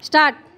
Start.